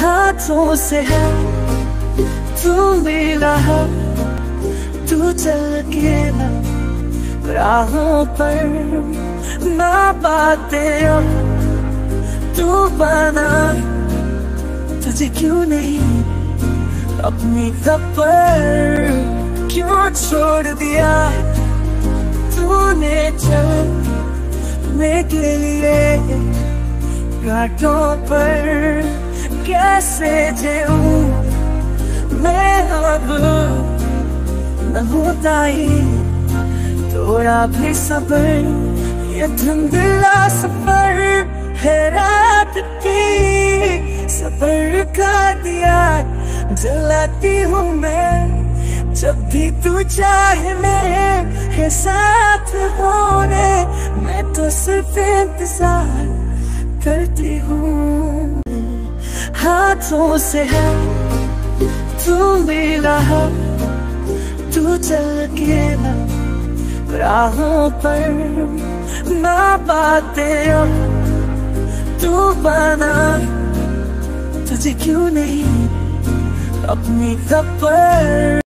हाथों से है। तू मिला है। तू चल के ना राहों पर ना बातें अब तू बना। तुझे क्यों नहीं? अपनी खबर क्यों छोड़ दिया? तूने चलने के लिए। घाटों पर कैसे जीऊं? मैं अब न होता ही। थोड़ा भी सबर, ये धुंधला सफ़र है रात की। सबर का दिया जलाती हूँ मैं। जब भी तू चाहे मेरे साथ होने, मैं तो सिर्फ़ इंतज़ार हाथों से है। तू मेरा है। तू चल के ना राहों पर ना अब तू बना। तुझे क्यों नहीं? अपनी खबर